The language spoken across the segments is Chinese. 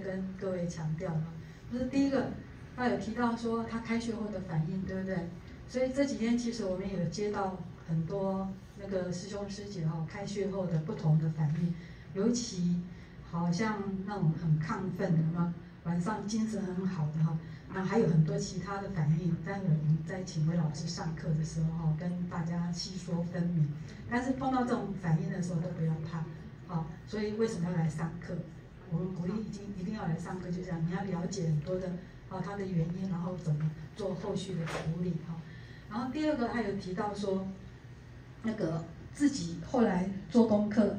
跟各位强调哈，就是第一个，他有提到说他开学后的反应，对不对？所以这几天其实我们有接到很多那个师兄师姐哈，开学后的不同的反应，尤其好像那种很亢奋的嘛，晚上精神很好的哈，那还有很多其他的反应，但我们在请魏老师上课的时候哈，跟大家细说分明。但是碰到这种反应的时候都不要怕，好，所以为什么要来上课？我们鼓励已经一定要来上课，就这样，你要了解很多的啊，它的原因，然后怎么做后续的处理哈。然后第二个，他有提到说，那个自己后来做功课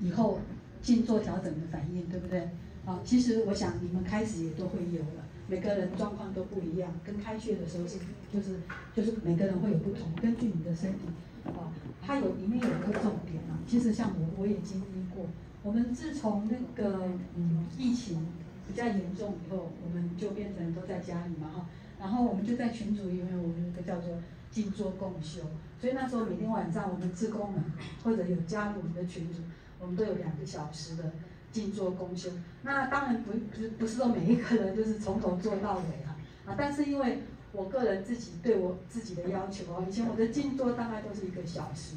以后静坐调整的反应，对不对？啊，其实我想你们开始也都会有了，每个人状况都不一样，跟开学的时候是就是就是每个人会有不同，根据你的身体啊，它有里面有一个重点啊，其实像我我也经历过。我们自从那个嗯疫情比较严重以后，我们就变成都在家里嘛哈，然后我们就在群组里面，我们一个叫做静坐共修，所以那时候每天晚上我们自工们或者有加入我们的群组，我们都有两个小时的静坐共修。那当然不不不是说每一个人就是从头做到尾啊啊，但是因为我个人自己对我自己的要求啊，以前我的静坐大概都是一个小时。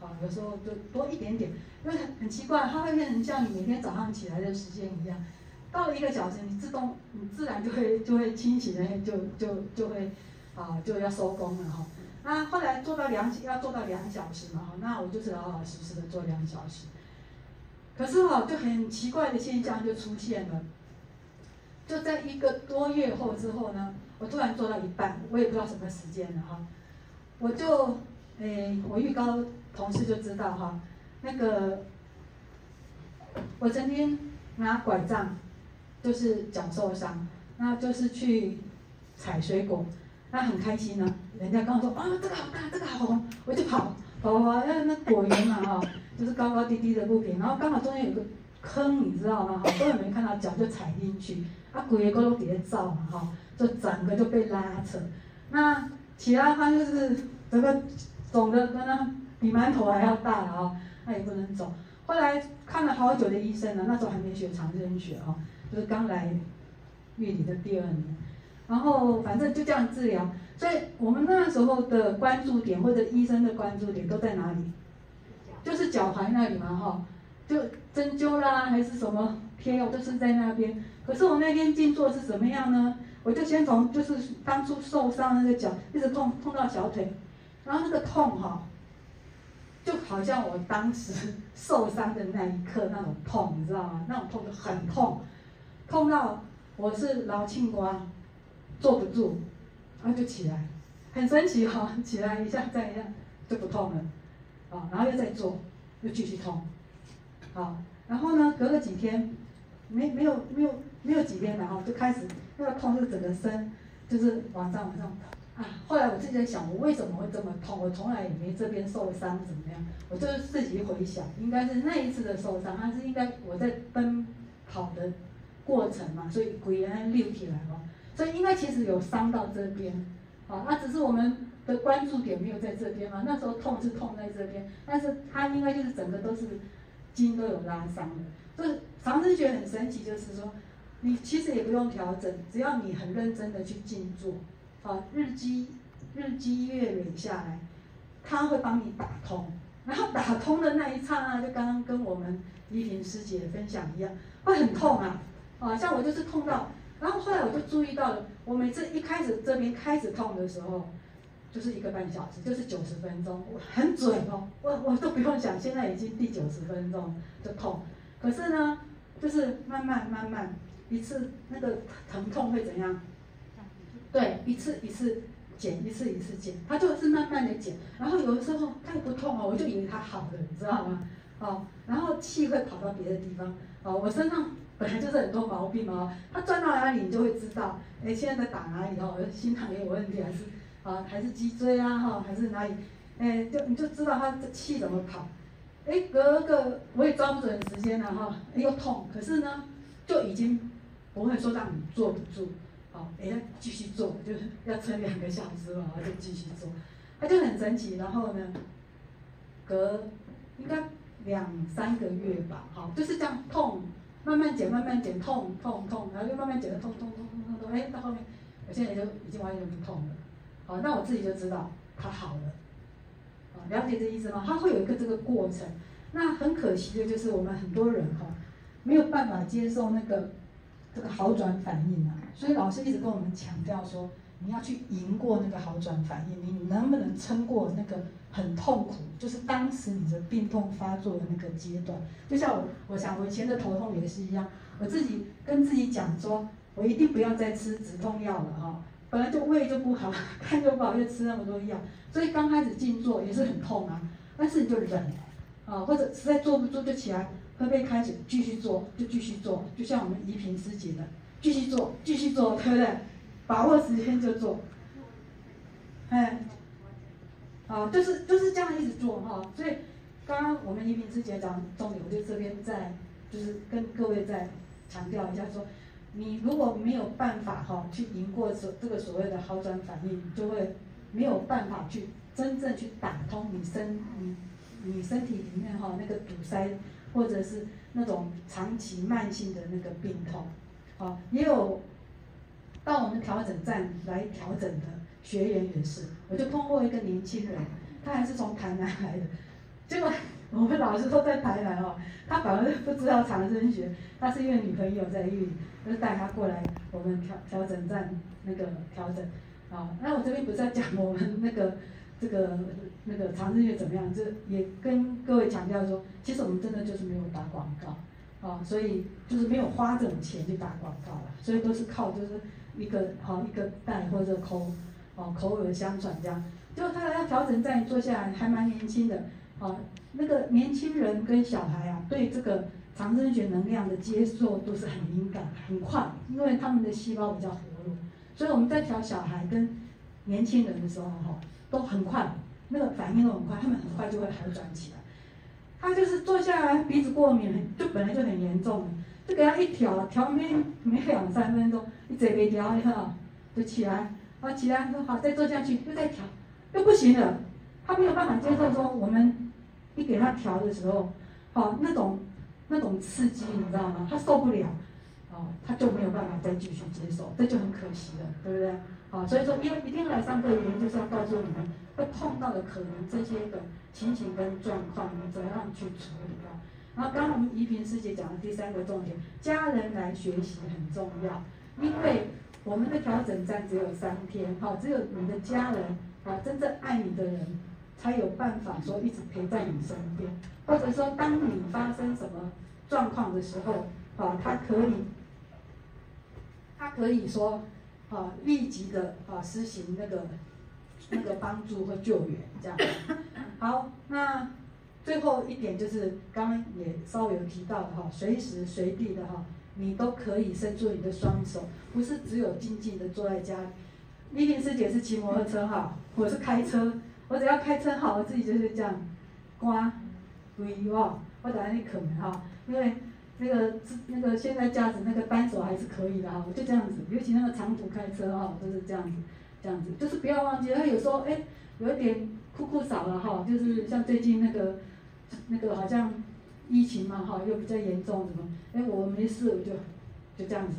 啊，有时候就多一点点，因为很奇怪，它会变成像你每天早上起来的时间一样，到了一个小时，你自动你自然就会就会清醒的，就就就会啊就要收工了哈。那后来做到两要做到两小时嘛哈，那我就是老老实实的做两小时。可是哈，就很奇怪的现象就出现了，就在一个多月后之后呢，我突然做到一半，我也不知道什么时间了哈，我就诶我预告。同事就知道哈，那个我曾经拿拐杖，就是脚受伤，那就是去采水果，那很开心呢。人家跟我说啊，这个好大，这个好红，我就跑跑跑，因为那果园嘛哈，就是高高低低的不平，然后刚好中间有个坑，你知道吗？哈，根本没看到脚就踩进去，啊，果园都底下照嘛哈，就整个就被拉扯。那其他他就是整个肿的跟他。比馒头还要大了啊，那也不能走。后来看了好久的医生呢，那时候还没学长生学啊，就是刚来月里的第二年。然后反正就这样治疗，所以我们那时候的关注点或者医生的关注点都在哪里？就是脚踝那里嘛哈，就针灸啦还是什么贴药都是在那边。可是我那天静坐是怎么样呢？我就先从就是当初受伤那个脚一直痛痛到小腿，然后那个痛哈。就好像我当时受伤的那一刻那种痛，你知道吗？那种痛就很痛，痛到我是老庆瓜，坐不住，然后就起来，很神奇哈，起来一下再一下就不痛了，啊，然后又再做，又继续痛，好，然后呢，隔了几天，没没有没有没有几天然后就开始那个痛就整个身就是往上往上。啊，后来我自己在想，我为什么会这么痛？我从来也没这边受伤，怎么样？我就是自己回想，应该是那一次的受伤，还是应该我在奔跑的过程嘛，所以鬼人溜起来了，所以应该其实有伤到这边，啊，那只是我们的关注点没有在这边嘛。那时候痛是痛在这边，但是它应该就是整个都是筋都有拉伤的。所以长生学很神奇，就是说你其实也不用调整，只要你很认真的去静坐。啊，日积日积月累下来，他会帮你打通，然后打通的那一刹那，就刚刚跟我们依萍师姐分享一样，会很痛啊，啊，像我就是痛到，然后后来我就注意到了，我每次一开始这边开始痛的时候，就是一个半小时，就是九十分钟，我很准哦，我我都不用想，现在已经第九十分钟就痛，可是呢，就是慢慢慢慢，一次那个疼痛会怎样？对，一次一次减，一次一次减，它就是慢慢的减，然后有的时候它不痛哦，我就以为它好了，你知道吗？哦，然后气会跑到别的地方，哦，我身上本来就是很多毛病嘛，它转到哪里你就会知道，哎，现在在打哪里哦，心脏也有问题还是啊还是脊椎啊哈还是哪里，哎，就你就知道它的气怎么跑，哎，隔个我也抓不准时间了哈，又痛，可是呢就已经不会说让你坐不住。好哎，要继续做，就是要撑两个小时嘛，就继续做，它就很神奇。然后呢，隔应该两三个月吧，好，就是这样痛。慢慢减，慢慢减，痛痛痛，然后就慢慢减的痛痛痛痛痛痛，哎，到后面我现在就已经完全不痛了。好，那我自己就知道它好了。啊，了解这意思吗？它会有一个这个过程。那很可惜的就是我们很多人哈，没有办法接受那个这个好转反应啊。所以老师一直跟我们强调说，你要去赢过那个好转反应，你能不能撑过那个很痛苦，就是当时你的病痛发作的那个阶段。就像我，我想我以前的头痛也是一样，我自己跟自己讲说，我一定不要再吃止痛药了哈。本来就胃就不好，看就不好，又吃那么多药，所以刚开始静坐也是很痛啊，但是你就忍。啊，或者实在坐不住就起来喝杯开水，继续做就继续做，就像我们怡萍师姐的，继续做继续做，对不对？把握时间就做，哎，啊，就是就是这样一直做哈。所以刚刚我们怡萍师姐讲重点，我就这边再就是跟各位再强调一下，说你如果没有办法哈去赢过所这个所谓的好转反应，你就会没有办法去真正去打通你身你。你身体里面哈那个堵塞，或者是那种长期慢性的那个病痛，啊，也有到我们调整站来调整的学员也是，我就碰过一个年轻人，他还是从台南来的，结果我们老师都在台南哦，他反而不知道长生学，他是因为女朋友在狱里，就带他过来我们调调整站那个调整，啊，那我这边不是在讲我们那个。这个那个长生月怎么样？这也跟各位强调说，其实我们真的就是没有打广告，啊，所以就是没有花这种钱去打广告了，所以都是靠就是一个好一个带或者口，哦口耳相传这样。就他要调整站坐下来，还蛮年轻的，啊，那个年轻人跟小孩啊，对这个长生学能量的接受都是很敏感、很快，因为他们的细胞比较活络，所以我们在调小孩跟年轻人的时候，哈。都很快，那个反应都很快，他们很快就会好转起来。他就是坐下来，鼻子过敏，就本来就很严重，就给他一调，调没没两三分钟，一嘴没调一下就起来，啊起来说好再坐下去，又再调，又不行了。他没有办法接受说我们一给他调的时候，好那种那种刺激，你知道吗？他受不了，哦他就没有办法再继续接受，这就很可惜了，对不对？好，所以说，因为一定来上课的原因，就是要告诉你们会碰到的可能这些的情形跟状况，你们怎样去处理啊？然后，刚刚我们怡萍师姐讲的第三个重点，家人来学习很重要，因为我们的调整站只有三天，好，只有你的家人，啊，真正爱你的人，才有办法说一直陪在你身边，或者说，当你发生什么状况的时候，啊，他可以，他可以说。啊，立即的啊，实行那个那个帮助和救援，这样。好，那最后一点就是刚刚也稍微有提到的哈，随时随地的哈，你都可以伸出你的双手，不是只有静静的坐在家里。丽萍师姐是骑摩托车哈，我是开车，我只要开车好，我自己就是这样，刮，微哇，我等下你可能哈，因为。那个那个现在驾驶那个单手还是可以的哈，我就这样子，尤其那个长途开车哈，都是这样子，这样子，就是不要忘记。他有时候哎，有一点酷酷少了哈，就是像最近那个那个好像疫情嘛哈，又比较严重什么，哎我没事我就就这样子，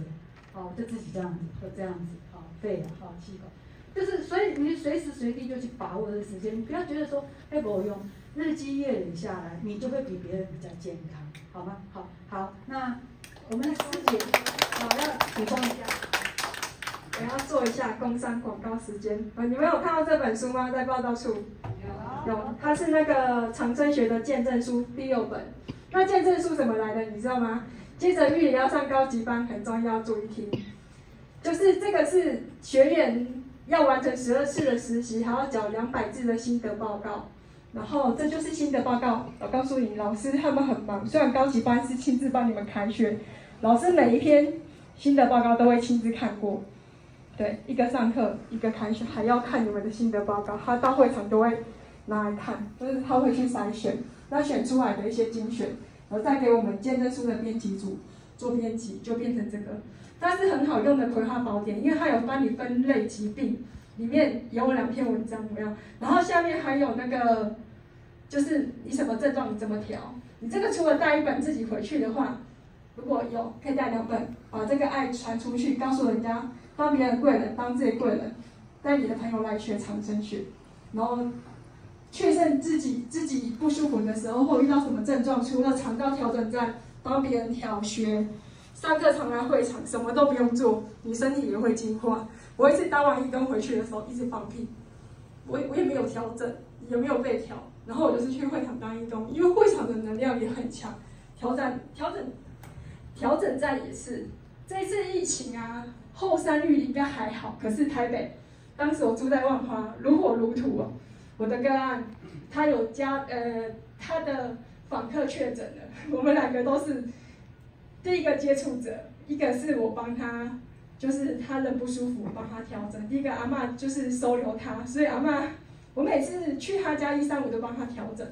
好就自己这样子，就这样子，好废了，好气管，就是所以你随时随地就去把握这个时间，你不要觉得说哎不用。日积月累下来，你就会比别人比较健康，好吗？好，好，那我们的师姐，好要补充一下，我要做一下工商广告时间。呃，你们有看到这本书吗？在报道处有，有，它是那个长春学的见证书第六本。那见证书怎么来的？你知道吗？接着玉也要上高级班，很重要，注意听。就是这个是学员要完成十二次的实习，还要缴两百字的心得报告。然后这就是新的报告。我告诉你，老师他们很忙。虽然高级班是亲自帮你们开学，老师每一篇新的报告都会亲自看过。对，一个上课，一个开学，还要看你们的心得报告。他到会场都会拿来看，就是他会去筛选，那选出来的一些精选，然后再给我们见证书的编辑组做编辑，就变成这个。它是很好用的葵花宝典，因为它有帮你分类疾病。里面有两篇文章，怎么样？然后下面还有那个，就是你什么症状你怎么调？你这个除了带一本自己回去的话，如果有，可以带两本，把这个爱传出去，告诉人家，帮别人贵人，帮自己贵人，带你的朋友来学长生学，然后确认自己自己不舒服的时候，或遇到什么症状，除了肠道调整在，帮别人调学，上课常来会场，什么都不用做，你身体也会进化。我一次当完义工回去的时候，一直放屁，我我也没有调整，也没有被调，然后我就是去会场当义工，因为会场的能量也很强，调整调整。调整站也是，这次疫情啊，后山绿应该还好，可是台北，当时我住在万华，如火如荼哦。我的个案，他有家呃，他的访客确诊了，我们两个都是第一个接触者，一个是我帮他，就是他的不舒服，帮他调整。第一个阿妈就是收留他，所以阿妈，我每次去他家一三五都帮他调整。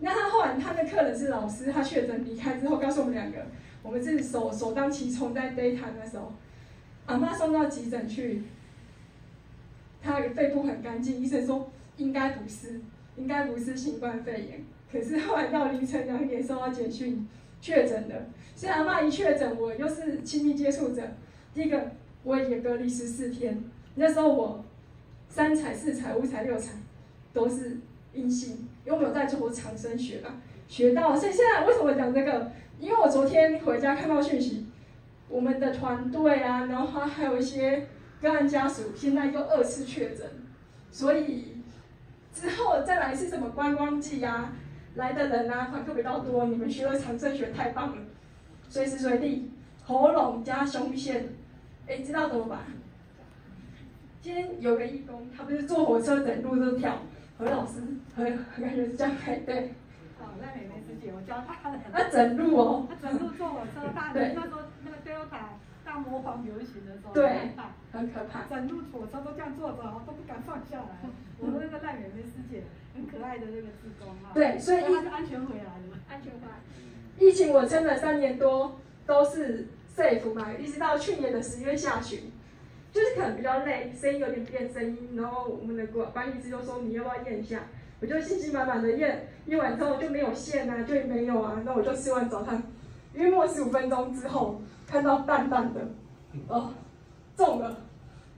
那他后来他的客人是老师，他确诊离开之后，告诉我们两个。我们是首首当其冲，在 day time 的时候，阿妈送到急诊去，她肺部很干净，医生说应该不是，应该不是新冠肺炎。可是后来到凌晨两点收到简讯，确诊的。所以阿妈一确诊，我又是亲密接触者，第一个我也隔离十四天。那时候我三彩、四彩、五彩、六彩都是阴性，因为我有在做长生学嘛，学到。所以现在为什么讲这个？因为我昨天回家看到讯息，我们的团队啊，然后还有一些个案家属，现在又二次确诊，所以之后再来是什么观光季啊，来的人啊，访客比较多，你们学了长生学太棒了，随时随地喉咙加胸腺，哎，知道怎么办？今天有个义工，他不是坐火车整路都跳，何老师，何何感觉是这样排队。在美美师姐，我教他的。他整路哦。他整路坐火车，大那时候那个 Delta 大魔方流行的时候，对，很可怕。整路火车都这样坐着，都不敢放下来。我们那个赖美美师姐，很可爱的那个志工啊。对，所以他是安全回来的。安全回来。疫情我撑了三年多，都是 safe 嘛，一直到去年的十月下旬，就是可能比较累，声音有点变声音，然后我们的管管理师就说你要不要验一下。我就信心满满的验，验完之后就没有线啊，就没有啊，那我就吃完早餐，约莫十五分钟之后看到淡淡的，哦，中了，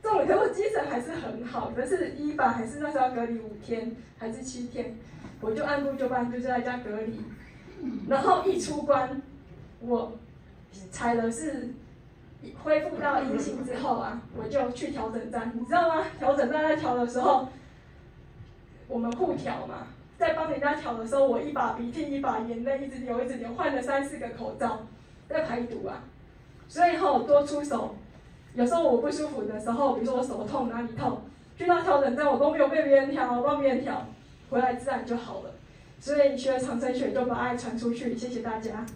中了，可是精神还是很好，可是一吧，还是那时候隔离五天还是七天，我就按部就班就是在家隔离，然后一出关，我采的是恢复到阴性之后啊，我就去调整站，你知道吗？调整站在调的时候。我们互调嘛，在帮人家调的时候，我一把鼻涕一把眼泪一直流一直流，换了三四个口罩在排毒啊，所以后多出手。有时候我不舒服的时候，比如说我手痛哪里痛，去到调整站我都没有被别人调，帮别人调，回来自然就好了。所以学长生学就把爱传出去，谢谢大家。